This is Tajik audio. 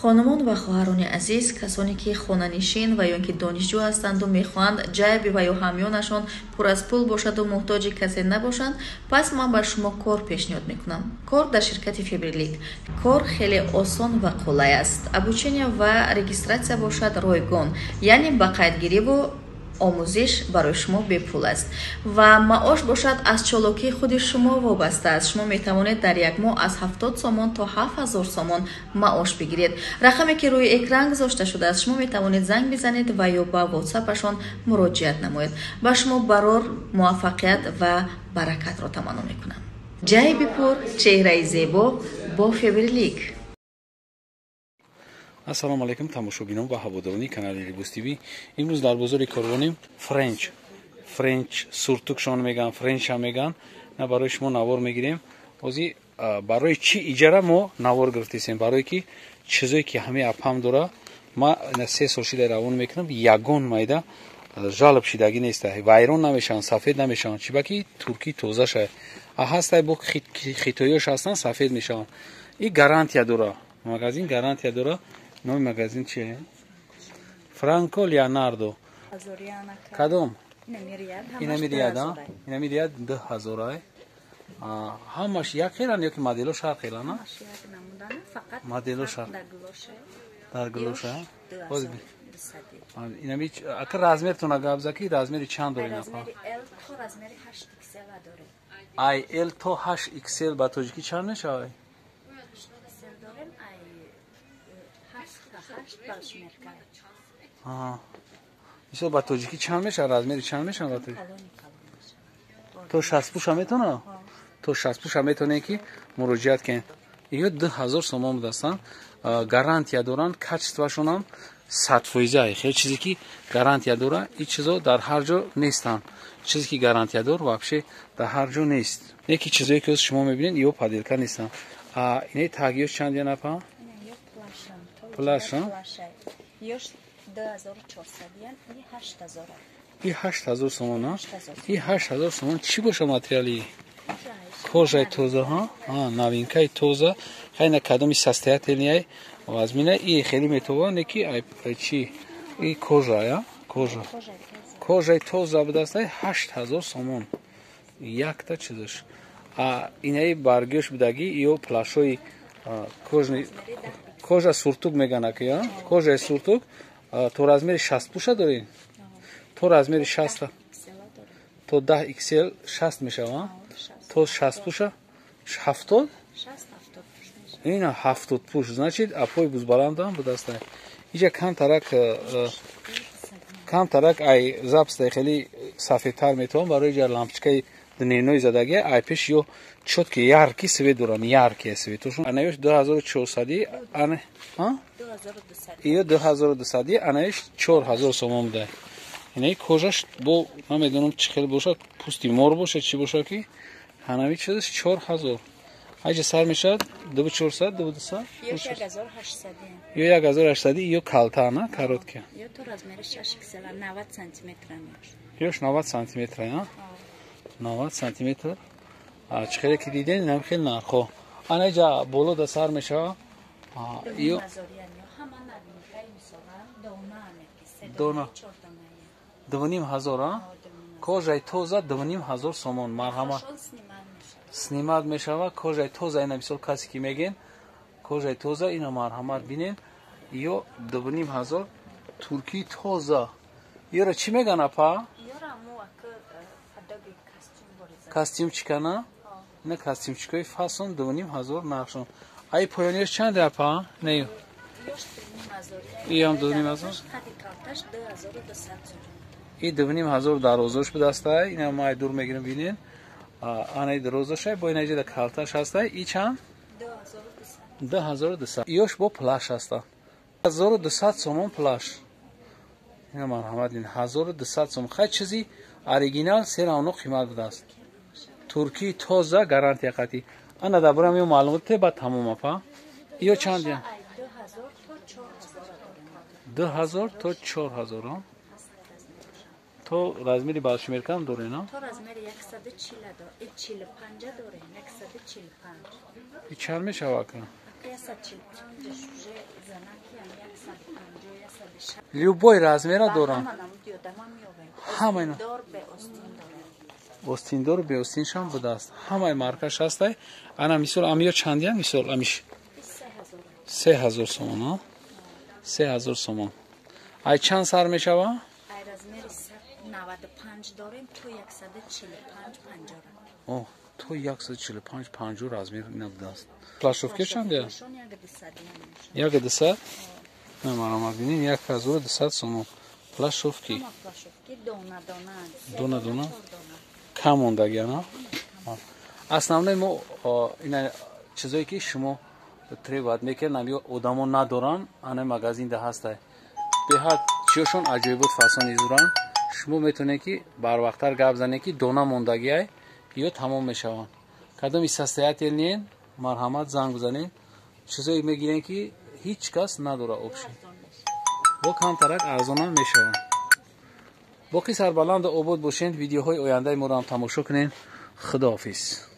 хонумон ва хоҳарони азиз касоне ки хонанишин ва ё ин ки донишҷӯ ҳастанду мехоҳанд ҷайби ва ё ҳамёнашон пур аз пул бошаду муҳтоҷи касе набошанд пас ман ба шумо кор пешниҳод мекунам. Кор дар ширкати фибрилик кор хеле осон ва қулай аст. Обучения ва регистратсия бошад ройгон яъне ба қайдгириву омӯзиш барои шумо бепул аст. Ва маош бошад аз чолокии худи шумо вобаста аст. Шумо метавонед дар як моҳ аз ҳафтод сомон то ҳафт ҳазор сомон маош бигиред. Рақаме ки рӯи экран гузошта шудааст шумо метавонед занг бизанед ва ё ба вотсапашон муроҷиат намоед. Ба шумо барор муваффақият ва баракатро таманно мекунам. Ҷайби пур чеҳраи зебо бо феврилик ассалому алайкум тамошобинон ва ҳаводорони канали либос тв. Имрӯз дар бозори корвонем френч френч суртукшон меган френча меган на барои шумо навор мегирем. Ҳозир барои чӣ иҷара мо навор гирифтесем. Барое ки чизое ки ҳамаи апам дора ма се сол шида равон мекунам ягон майда жалб шидагӣ неста. Вайрон намешаванд сафед намешаванд. Чибаки турки тозаша. Ҳастай бо хитоиёш ҳастанд сафед мешаванд. И гарантия дора. Магазин гарантия дора номи магазин чие франко леонардо. Кадом? Ина мириад ина мириад ду ҳазорай ҳамаш як хелан ёки модело шар хелана модело шар дар глоша инами ака размертона габзаки размери чанд дори нафа ай эл то ҳашт иксел ба тоҷикӣ чанд мешавад исо ба тоҷикӣ чанд мешавад? Размери чанд мешавад то шастпуша метона? То шастпуша метонем ки муроҷиат кен. Ё ду ҳазор сомон будастанд гарантия доранд качествашонам садфоиза хел чизе ки гарантия дора и чизо дар ҳар ҷо нестанд чизе ки гарантия дор вообще дар ҳар ҷо нест. Не ки чизое ки шумо мебинед ё паделка нестанд инаи тагиёш чанд янафа плаша и ҳашт ҳазор сомон и ҳашт ҳазор сомон чӣ боша материали? Кожаи тоза новинкаи тоза. Хайна кадоми состоятельнияй вазмина и хеле метоване ки чи и кожая кожа. Кожаи тоза. Ҳашт ҳазор сомон. Якта чизаш. Инаи баргӯш будагӣ ё плашои кожни кожа суртук мегана ки кожаи суртук то размери шастпуша доред то размери шаст то даҳ иксел шаст мешава то шастпуша ҳафтод? Ина ҳафтод пуш. Значит апои бузбаландам будаста ижа камтарак камтарак ай запстай хеле сафедтар метавон барои ҷа лампочкаи дневной задаги ай пеш ё четки ярки свет дорам ярки светошон. Анаеш 2400 ана ҳа ё 2200 анаеш 4000 сомон буда инаи кожаш бо ман медонам чӣ хел бошад пусти мор бошад чӣ бошад ки? Ҳанави чизаш 4000 ҳаҷа сар мешавад? 2400 2200 ё 1800 ё калта на коротка ё то размери 6 ксела 90 сантиметр ёш 90 сантиметр а 90 сантиметр. Чӣ хеле ки дидем инам хел нархо. Ана ҷа боло да сар мешава ё дона. Дувним ҳазор кожаи тоза дувним ҳазор сомон марҳамат снимат мешава кожаи тоза ина мисол касе ки мегӯен кожаи тоза ина марҳамат бинен ё дувним ҳазор туркии тоза. Ёро чӣ меган апа костюмчикана на? Костюмчикои фасон дуним ҳазор нақшон. Ай поёнеш чанд апа не? Иам дуним ҳазор? И дуним ҳазор дарозош будаста ина май дур мегирам бинен анаи дарозоша бо инаҷида калташ ҳаста и чанд? Ду ҳазору дусад ёш бо плаш ҳаста. Ҳазору дусад сомон плаш. Ина марҳамат ин ҳазору дусад сомон. Хай чизи оригинал серавно қимат будааст туркии тоза гарантия қатӣ ана дабурам ё маълумоте ба тамом апа ё чанд я ду ҳазор то чор ҳазор то размери баршумеркам дорена чанд мешава ка любой размера дорам ҳама ино остиндор беостиншам будааст ҳамаи маркаш ҳастай. Ана мисол амиё чандия мисол амиш? Се ҳазор сомон. Се ҳазор сомон ай чанд сар мешава? То яксад чилу панҷ панҷу размер ина будааст плашовки чандия як дусад намаромад бинем як ҳазору дусад сомон. Плашовки? Дона дона кам мондагиана основной мо ина чизое ки шумо требоват мекардам ё одамо надоран ана магазинда ҳастай беҳад чиёшон аҷоибот фасони зуран. Шумо метавонед ки барвақттар гап занед ки дона мондагиай ё тамом мешаванд. Кадоми состоятелниен марҳамат занг бизанед чизое мегирем ки ҳеҷ кас надора обши бо камтарак арзонам мешаванд باقی سربلند و عبود باشین ویدیوهای آینده ما را هم تماشا کنین. خداحافظ.